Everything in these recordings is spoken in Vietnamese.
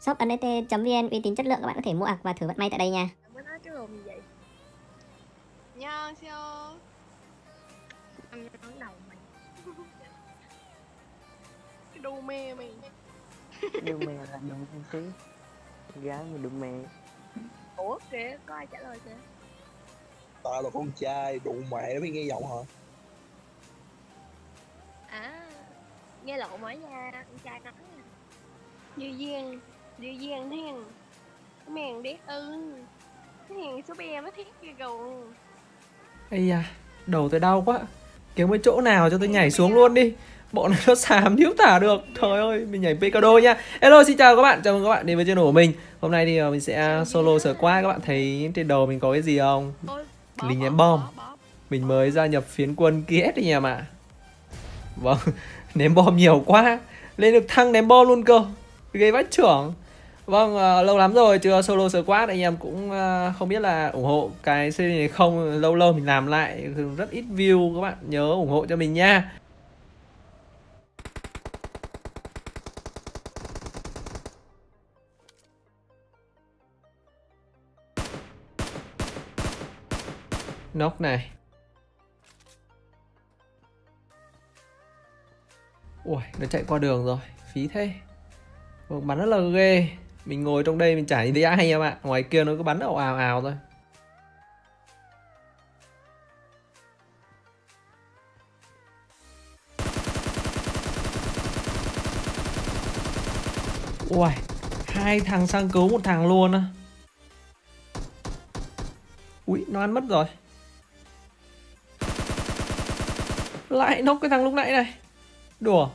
Shop nft.vn uy tín chất lượng các bạn có thể mua ạc và thử vận may tại đây nha. Mới nói cái lồn đầu mày. cái đu mê mày. đu mè là đụng con tí. Gái mà đụng mè Ủa kìa, có ai trả lời kìa? ta là con trai, đụng mẹ mới nghe giọng hả? À, nghe lộn mới nha, con trai nói như duyên dư thiên cái mèn đét ư. Cái mèn số be mới thiết kia cầu Ây da, đầu tôi đau quá. Kiếm cái chỗ nào cho tôi nhảy xuống luôn đi. Bọn này nó xàm thiếu tả được. Trời ơi, mình nhảy Picado nha. Hello, xin chào các bạn, chào mừng các bạn đến với channel của mình. Hôm nay thì ờ, mình sẽ solo sở qua Các bạn thấy trên đầu mình có cái gì không? Lính ném bom. Mình mới gia nhập phiến quân KS đấy nhà mà. Vâng, ném bom nhiều quá. Lên được thăng ném bom luôn cơ. Ghê vách trưởng Vâng, uh, lâu lắm rồi chưa solo squad anh em cũng uh, không biết là ủng hộ cái series này không. Lâu lâu mình làm lại rất ít view các bạn nhớ ủng hộ cho mình nha. Nóc này. Ui, nó chạy qua đường rồi, phí thế. Vâng, bắn rất là ghê. Mình ngồi trong đây mình chả nhìn thấy ai em ạ Ngoài kia nó cứ bắn ảo ào ào thôi. Ui, hai thằng sang cứu một thằng luôn á. Ui, nó ăn mất rồi. Lại nốc cái thằng lúc nãy này. Đùa.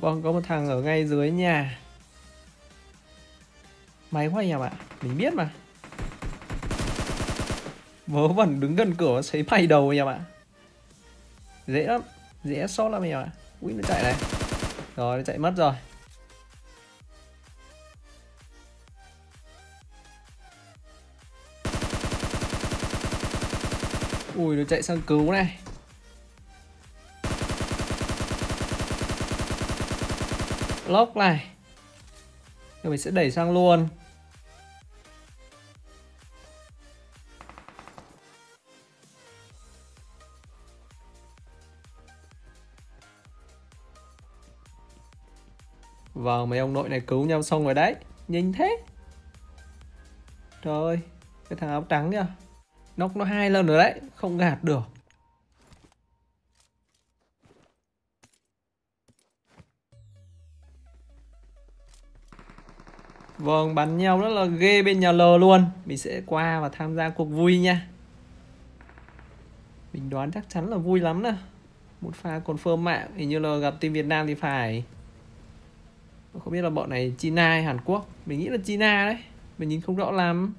Vâng, có một thằng ở ngay dưới nhà. Máy quá nhỉ bạn Mình biết mà. Vớ vẩn đứng gần cửa thấy bay đầu nha bạn Dễ lắm Dễ sót lắm nha bạn Ui nó chạy này. Rồi nó chạy mất rồi. Ui nó chạy sang cứu này. Lốc này. Rồi mình sẽ đẩy sang luôn. Vâng, mấy ông nội này cứu nhau xong rồi đấy. Nhìn thế. Trời ơi Cái thằng áo trắng kìa Nóc nó hai lần rồi đấy. Không gạt được. Vâng, bắn nhau rất là ghê bên nhà L luôn. Mình sẽ qua và tham gia cuộc vui nha. Mình đoán chắc chắn là vui lắm nè Một pha confirm mạng Hình như là gặp team Việt Nam thì phải. Không biết là bọn này China hay Hàn Quốc. Mình nghĩ là China đấy. Mình nhìn không rõ lắm.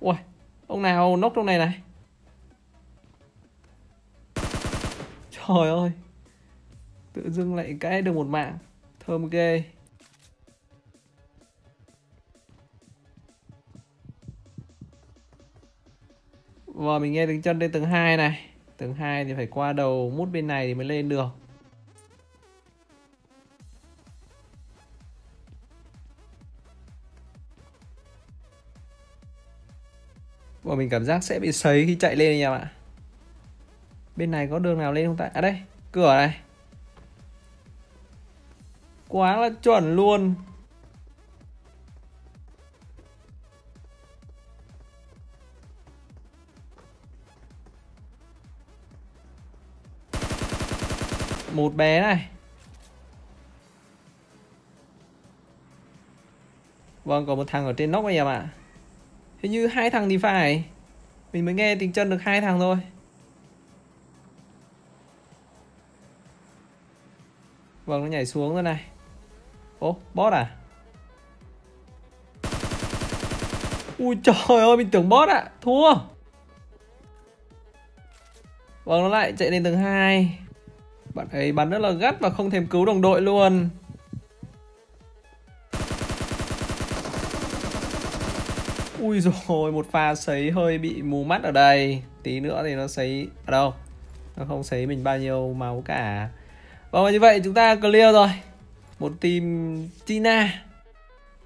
Ui, ông nào nốc trong này này? Trời ơi. Tự dưng lại cái được một mạng. Thơm ghê. Và mình nghe tiếng chân lên tầng 2 này. Tầng 2 thì phải qua đầu mút bên này thì mới lên được. Và mình cảm giác sẽ bị sấy khi chạy lên anh em ạ. Bên này có đường nào lên không ta? À đây, cửa này. Quá là chuẩn luôn. Một bé này. Vâng, có một thằng ở trên nóc anh em ạ. Hình như hai thằng thì phải. Mình mới nghe tiếng chân được hai thằng thôi. Vâng, nó nhảy xuống rồi này. Ố, bot à? Ui trời ơi, mình tưởng bot ạ. À. Thua. Vâng, nó lại chạy lên tầng 2 bạn ấy bắn rất là gắt và không thèm cứu đồng đội luôn. Ui rồi một pha sấy hơi bị mù mắt ở đây. Tí nữa thì nó sấy, ở đâu? Nó không sấy mình bao nhiêu máu cả. Vâng, và như vậy chúng ta clear rồi. Một team Tina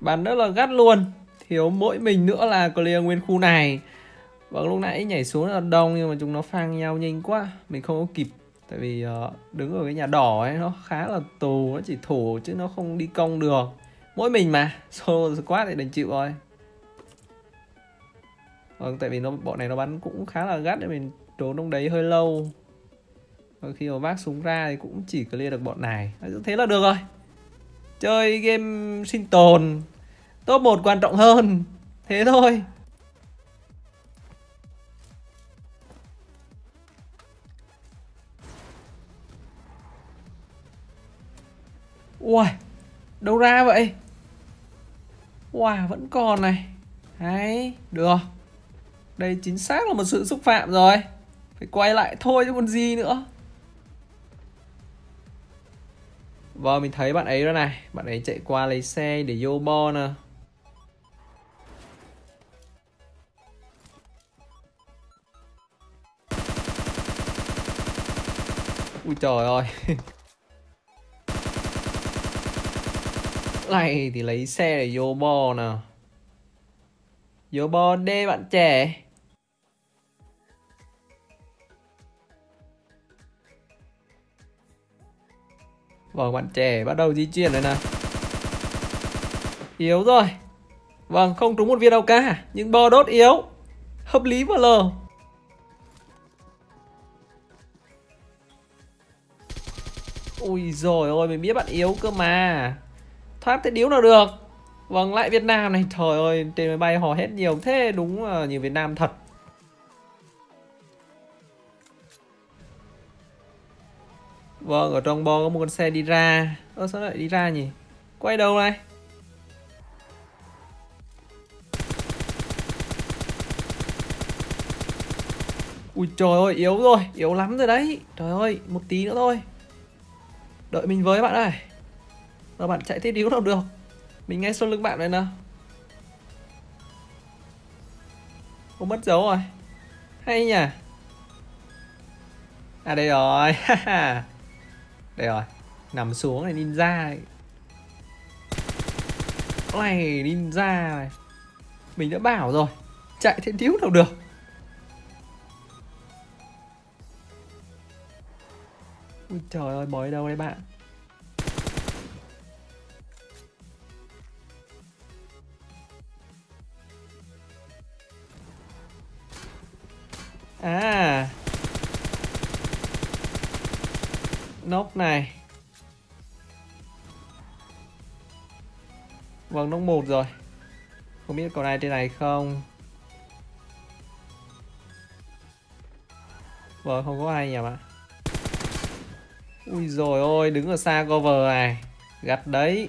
Bắn rất là gắt luôn. Thiếu mỗi mình nữa là clear nguyên khu này. Vâng lúc nãy nhảy xuống là đông Nhưng mà chúng nó phang nhau nhanh quá. Mình không có kịp Tại vì uh, đứng ở cái nhà đỏ ấy Nó khá là tù Nó chỉ thủ chứ nó không đi công được. Mỗi mình mà Solo squad thì đành chịu rồi. Vâng tại vì nó bọn này nó bắn cũng khá là gắt Để mình trốn trong đấy hơi lâu. Và khi mà vác súng ra thì cũng chỉ clear được bọn này. Thế là được rồi. Chơi game sinh tồn. Top 1 quan trọng hơn. Thế thôi. Ui, đâu ra vậy? Wow, vẫn còn này. Đấy, được. Đây chính xác là một sự xúc phạm rồi. Phải quay lại thôi chứ còn gì nữa. Vâng, mình thấy bạn ấy đó này. Bạn ấy chạy qua lấy xe để vô bo nè. Ui trời ơi. này thì lấy xe để vô bo nào. Vô bo đê bạn trẻ. Vâng, bạn trẻ bắt đầu di chuyển rồi nè. Yếu rồi. Vâng, không trúng một viên đâu cả. Nhưng bò đốt yếu. Hợp lý vào lờ. Ui rồi ôi, mình biết bạn yếu cơ mà. Thoát thế điếu nào được. Vâng, lại Việt Nam này. Trời ơi, trên máy bay hò hết nhiều thế. Đúng là nhiều Việt Nam thật. Vâng, ở trong bo có một con xe đi ra Ơ sao lại đi ra nhỉ? Quay đầu này Ui trời ơi, yếu rồi, yếu lắm rồi đấy Trời ơi, một tí nữa thôi Đợi mình với bạn ơi mà bạn chạy thế điếu đâu được? Mình ngay sau lưng bạn này nào. Không mất dấu rồi. Hay nhỉ? À đây rồi. Đây rồi. Nằm xuống này, ninja này. Này, ninja này. Mình đã bảo rồi. Chạy thế thiếu đâu được? Ui, trời ơi, bói đâu đây bạn? À. Nốt này. Vâng nốt một rồi. Không biết còn ai trên này không? Vâng không có ai nhỉ ạ Ui rồi ôi, đứng ở xa cover này. Gặt đấy.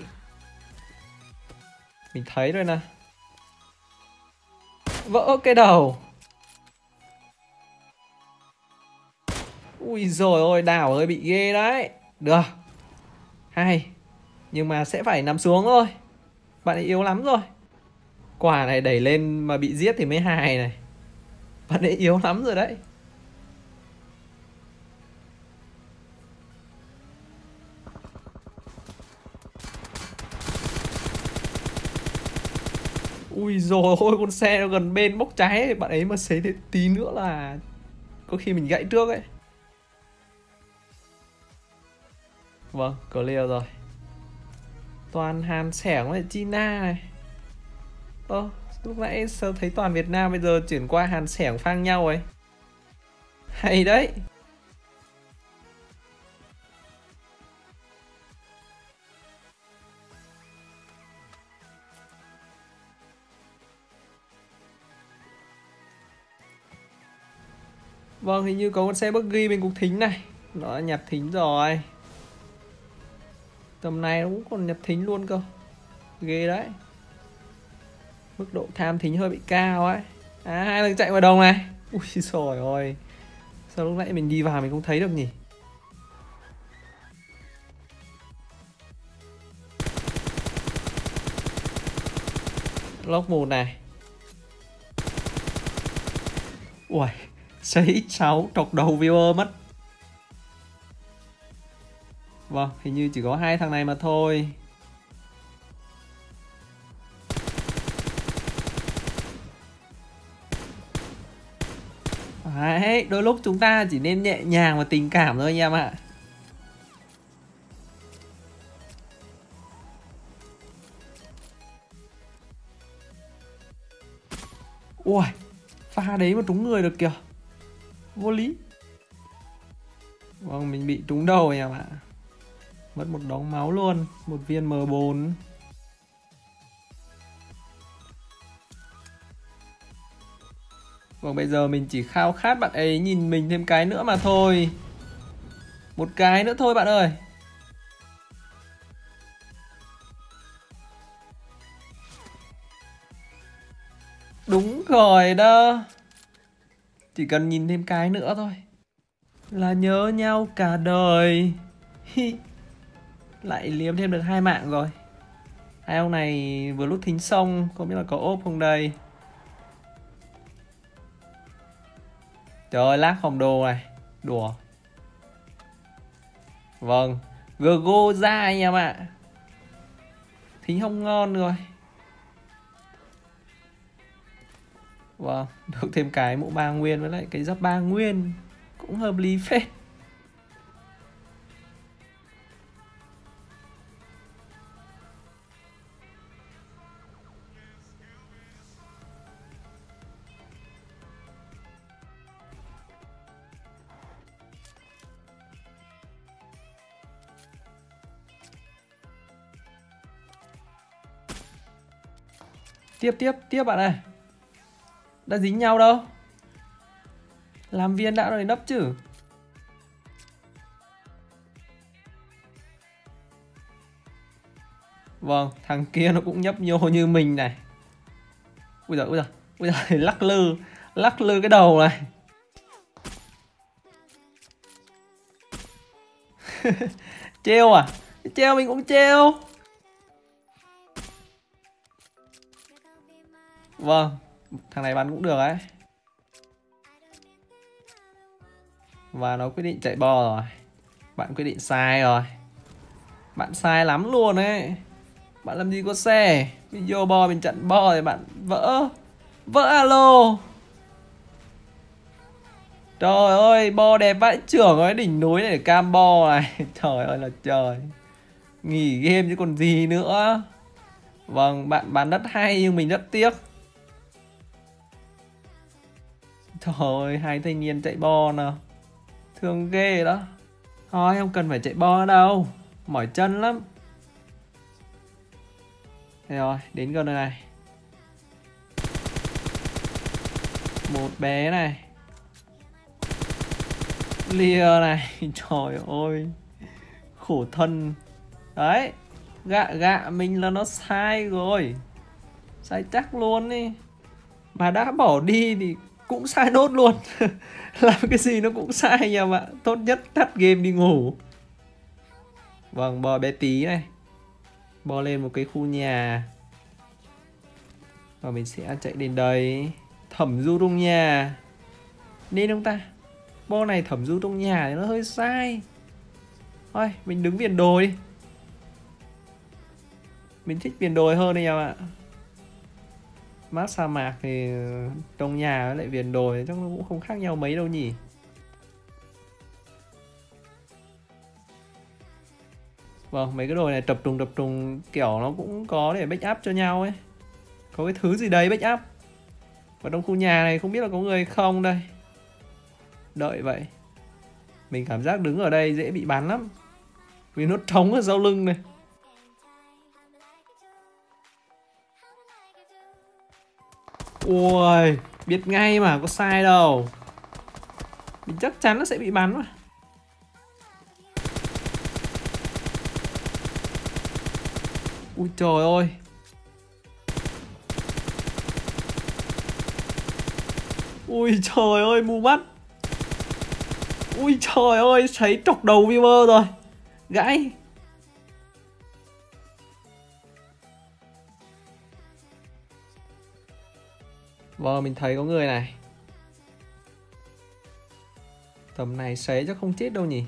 Mình thấy rồi nè. Vỡ cái đầu. Ui rồi ôi, đảo ơi bị ghê đấy. Được. Hay. Nhưng mà sẽ phải nằm xuống thôi. Bạn ấy yếu lắm rồi. Quả này đẩy lên mà bị giết thì mới hài này. Bạn ấy yếu lắm rồi đấy. Ui rồi ôi, con xe nó gần bên bốc cháy. Bạn ấy mà xế thế tí nữa là Có khi mình gãy trước ấy. Vâng, clear rồi. Toàn Hàn Sẻng với China này. Ơ, lúc nãy sao thấy toàn Việt Nam bây giờ chuyển qua Hàn Sẻng phang nhau ấy. Hay đấy. Vâng, hình như có con xe buggy bên cục thính này. Nó nhặt thính rồi. Tầm này nó cũng còn nhập thính luôn cơ. Ghê đấy. Mức độ tham thính hơi bị cao ấy. À hai thằng chạy vào đồng này. Ui trời ơi. Sao lúc nãy mình đi vào mình không thấy được nhỉ? Lốc một này. Ui Xây cháu trọc đầu viewer mất. Vâng, hình như chỉ có hai thằng này mà thôi. Đấy, đôi lúc chúng ta chỉ nên nhẹ nhàng và tình cảm thôi anh em ạ. Ui, pha đấy mà trúng người được kìa. Vô lý. Vâng, mình bị trúng đầu anh em ạ. Mất một đống máu luôn, một viên M4. Vâng, bây giờ mình chỉ khao khát bạn ấy nhìn mình thêm cái nữa mà thôi. Một cái nữa thôi bạn ơi. Đúng rồi đó. Chỉ cần nhìn thêm cái nữa thôi. Là nhớ nhau cả đời. Hi. Lại liếm thêm được hai mạng rồi. Hai ông này vừa lúc thính xong, không biết là có ốp không đây. Trời ơi, lác hồng đồ này. Đùa. Vâng. Ggo ra anh em ạ. Thính không ngon rồi. Vâng, được thêm cái mũ ba nguyên với lại cái giáp ba nguyên cũng hợp lý phết. Tiếp tiếp tiếp bạn ơi. Đã dính nhau đâu? Làm viên đã rồi nấp chứ? Vâng, thằng kia nó cũng nhấp nhô như mình này. Ui giời, ui giời, ui giời, lắc lư Lắc lư cái đầu này. Treo à? Treo mình cũng treo Vâng Thằng này bắn cũng được ấy. Và nó quyết định chạy bo rồi. Bạn quyết định sai rồi. Bạn sai lắm luôn ấy. Bạn làm gì có xe? Mình vô bo mình chặn bo thì bạn vỡ. Vỡ alo. Trời ơi, bo đẹp vãi trưởng ấy, đỉnh núi này cam bo này. Trời ơi là trời. Nghỉ game chứ còn gì nữa. Vâng bạn bán đất hay nhưng mình rất tiếc. Trời ơi, hai thanh niên chạy bo nè Thương ghê đó. Thôi, không cần phải chạy bo đâu. Mỏi chân lắm. Thế rồi, đến gần rồi này. Một bé này. Lia này. Trời ơi. Khổ thân. Đấy Gạ gạ mình là nó sai rồi. Sai chắc luôn đi. Mà đã bỏ đi thì cũng sai nốt luôn. Làm cái gì nó cũng sai anh em ạ tốt nhất tắt game đi ngủ. Vâng bò bé tí này. Bò lên một cái khu nhà. Và mình sẽ chạy đến đây. Thẩm du trong nhà. Nên ông ta. Bo này thẩm du trong nhà thì nó hơi sai. Thôi, mình đứng viền đồi. Mình thích viền đồi hơn anh em ạ mát sa mạc thì trong nhà với lại viền đồi chắc nó cũng không khác nhau mấy đâu nhỉ. Vâng, mấy cái đồi này tập trung tập trung kiểu nó cũng có để backup cho nhau ấy. Có cái thứ gì đấy backup? Và trong khu nhà này không biết là có người không đây. Đợi vậy. Mình cảm giác đứng ở đây dễ bị bắn lắm. Vì nó trống ở sau lưng này. Ui, biết ngay mà, có sai đâu. Mình chắc chắn nó sẽ bị bắn mà. Ui trời ơi. Ui trời ơi, mù mắt. Ui trời ơi, thấy trọc đầu viewer rồi. Gãy. Vâng, mình thấy có người này. Tầm này xé chắc không chết đâu nhỉ.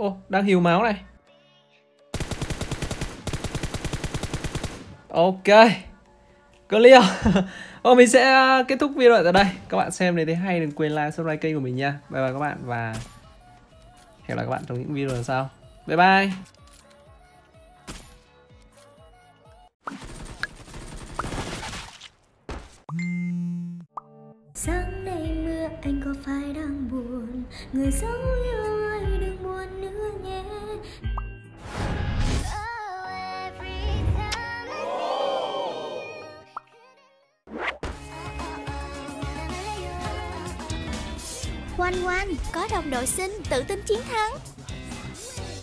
Ô, đang hiu máu này. Ok. Clear. Ô, mình sẽ à, kết thúc video tại đây. Các bạn xem nếu thấy hay đừng quên like, subscribe kênh của mình nha. Bye bye các bạn và hẹn gặp lại các bạn trong những video lần sau. Bye bye. Xinh tự tin chiến thắng.